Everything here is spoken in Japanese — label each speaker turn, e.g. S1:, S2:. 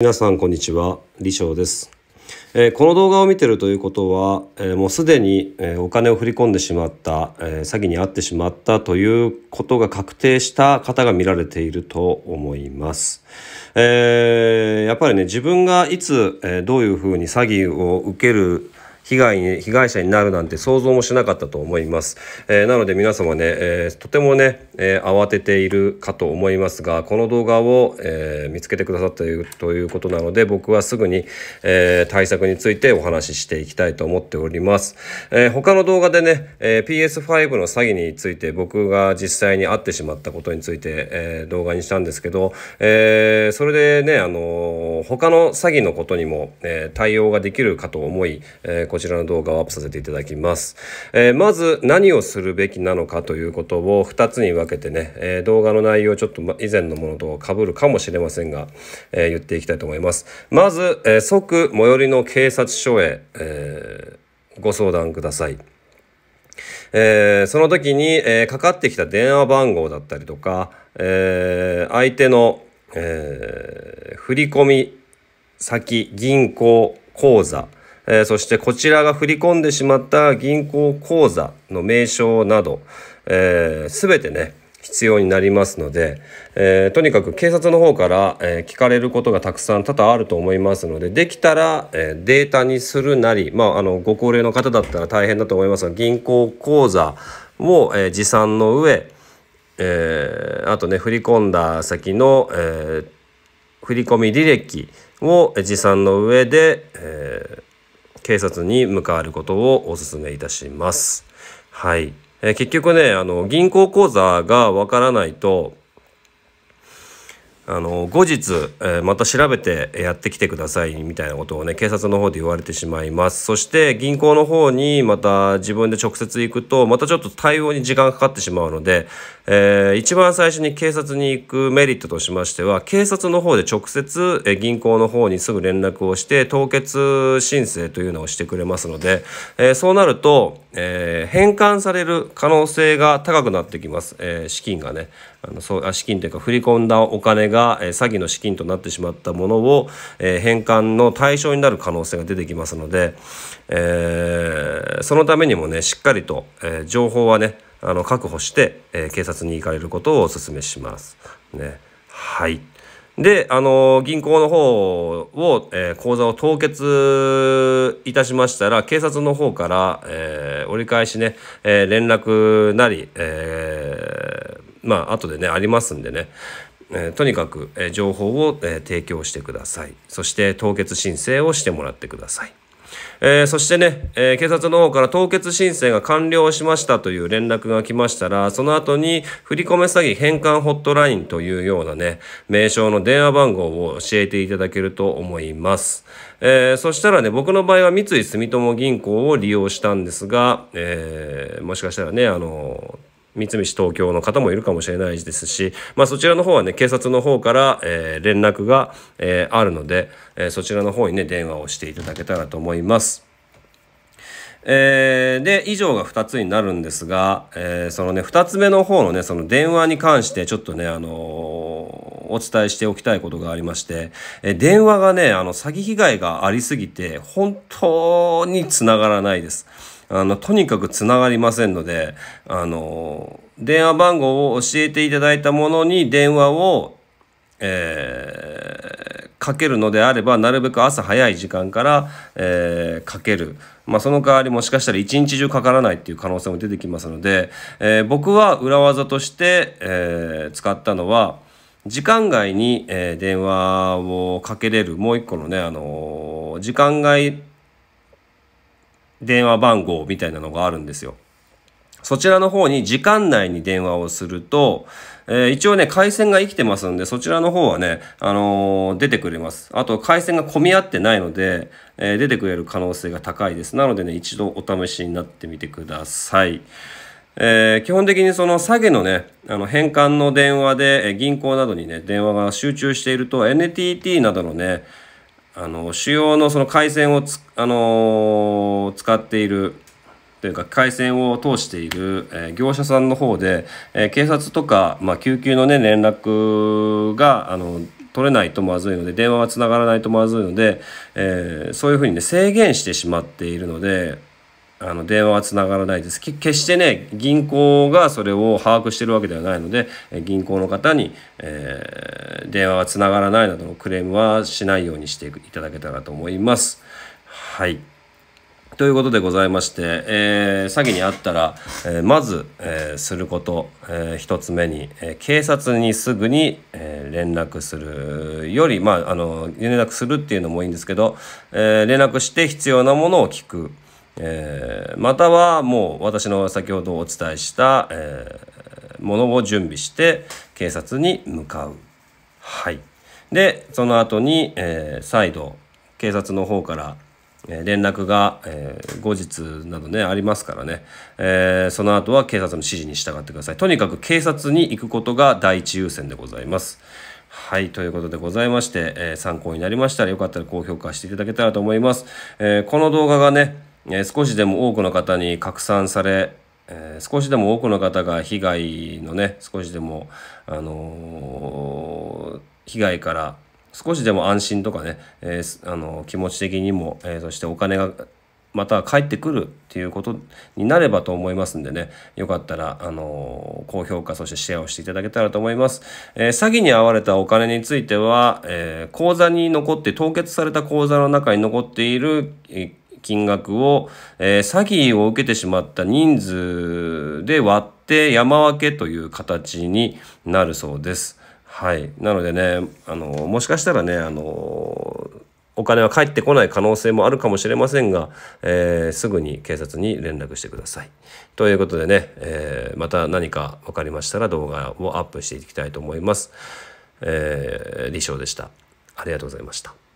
S1: 皆さんこんにちは。李翔です、えーこの動画を見てるということは、えーもうすでに、えーお金を振り込んでしまった、えー詐欺に遭ってしまったということが確定した方が見られていると思います、えーやっぱりね自分がいつ、えーどういうふうに詐欺を受ける被害に被害者になるなんて想像もしなかったと思います、えーなので皆様ね、えーとてもね、えー慌てているかと思いますがこの動画を、えー見つけてくださったというということなので僕はすぐに、えー対策についてお話ししていきたいと思っております、えー他の動画でね、えー PS5 の詐欺について僕が実際に会ってしまったことについて、えー動画にしたんですけど、えーそれでね、あのー他の詐欺のことにも、えー対応ができるかと思い、えーこちらの動画をアップさせていただきます、えーまず何をするべきなのかということを2つに分けてね、えー動画の内容ちょっとま以前のものと被るかもしれませんが、えー言っていきたいと思います。まず、えー即最寄りの警察署へ、えーご相談ください。えーその時に、えーかかってきた電話番号だったりとか、えー相手の、えー振込先銀行口座、えーそしてこちらが振り込んでしまった銀行口座の名称など、えー、全てね必要になりますので、えーとにかく警察の方から、えー聞かれることがたくさん多々あると思いますのでできたら、えーデータにするなり、まあ、あのご高齢の方だったら大変だと思いますが銀行口座を、え持参の上、えあとね振り込んだ先の、え振り込み履歴を持参の上で、えー警察に向かわることをお勧めいたします。はい、えー結局ねあの銀行口座がわからないとあの後日、えーまた調べてやってきてくださいみたいなことをね警察の方で言われてしまいます。そして銀行の方にまた自分で直接行くとまたちょっと対応に時間がかかってしまうので、えー一番最初に警察に行くメリットとしましては警察の方で直接、えー銀行の方にすぐ連絡をして凍結申請というのをしてくれますので、えーそうなると、えー返還される可能性が高くなってきます、えー資金がね。あのそうあ資金というか振り込んだお金が、がえ詐欺の資金となってしまったものを、え返還の対象になる可能性が出てきますので、えそのためにもねしっかりと、え情報はねあの確保して、え警察に行かれることをお勧めします。ね、はい。で、あの銀行の方を、えー口座を凍結いたしましたら警察の方から、えー折り返しね、えー連絡なり、えーまあ後でねありますんでね、えとにかく、え情報を、え提供してくださいそして凍結申請をしてもらってください。えーそしてね、えー警察の方から凍結申請が完了しましたという連絡が来ましたらその後に振り込め詐欺返還ホットラインというようなね名称の電話番号を教えていただけると思います、えーそしたらね僕の場合は三井住友銀行を利用したんですが、えもしかしたらねあの三菱東京の方もいるかもしれないですし、まあ、そちらの方はね警察の方から、えー連絡が、えーあるので、えそちらの方にね電話をしていただけたらと思います。えーで以上が2つになるんですが、えーそのね2つ目の方のねその電話に関してちょっとねあのーお伝えしておきたいことがありまして、え電話がねあの詐欺被害がありすぎて本当につながらないです。あのとにかくつながりませんのであの電話番号を教えていただいたものに電話をえーかけるのであればなるべく朝早い時間から、えーかける、まあ、その代わりもしかしたら一日中かからないっていう可能性も出てきますので、えー僕は裏技として、えー使ったのは時間外に、えー電話をかけれる。もう一個のね、あのー時間外電話番号みたいなのがあるんですよ。そちらの方に時間内に電話をすると、えー一応ね、回線が生きてますんで、そちらの方はね、あのー出てくれます。あと、回線が混み合ってないので、えー出てくれる可能性が高いです。なのでね、一度お試しになってみてください。えー基本的にその下げのね、あの返還の電話で、え銀行などにね、電話が集中していると、NTT などのね、あの主要のその回線をつ、あのー使っているというか回線を通している、えー業者さんの方で、えー警察とか、まあ、救急のね連絡があの取れないとまずいので電話はつながらないとまずいので、え、そういうふうにね制限してしまっているのであの電話はつながらないです決してね銀行がそれを把握してるわけではないので銀行の方に、えー、電話がつながらないなどのクレームはしないようにしていただけたらと思います。はいということでございまして、えー、詐欺にあったら、えー、まず、えー、すること、えー、一つ目に、えー、警察にすぐに、えー、連絡するより、まあ、あの連絡するっていうのもいいんですけど、えー、連絡して必要なものを聞く。えー、またはもう私の先ほどお伝えした、えー、ものを準備して警察に向かう。はい、でその後に、えー、再度警察の方から連絡が、えー、後日などねありますからね、えー、その後は警察の指示に従ってください。とにかく警察に行くことが第一優先でございます。はい。ということでございまして、えー、参考になりましたらよかったら高評価していただけたらと思います、えこの動画がねえ少しでも多くの方に拡散され、え、少しでも多くの方が被害のね少しでも、あの、被害から少しでも安心とかね、え、あの気持ち的にも、えそしてお金がまた帰ってくるっていうことになればと思いますんでね。よかったら、あの高評価そしてシェアをしていただけたらと思います、えー、詐欺に遭われたお金については、えー、口座に残って凍結された口座の中に残っている、え金額を、えー、詐欺を受けてしまった人数で割って山分けという形になるそうです。はい。なのでね、あの、もしかしたらね、あの、お金は返ってこない可能性もあるかもしれませんが、えー、すぐに警察に連絡してください。ということでね、えー、また何か分かりましたら動画をアップしていきたいと思います。えー、李翔でした。ありがとうございました。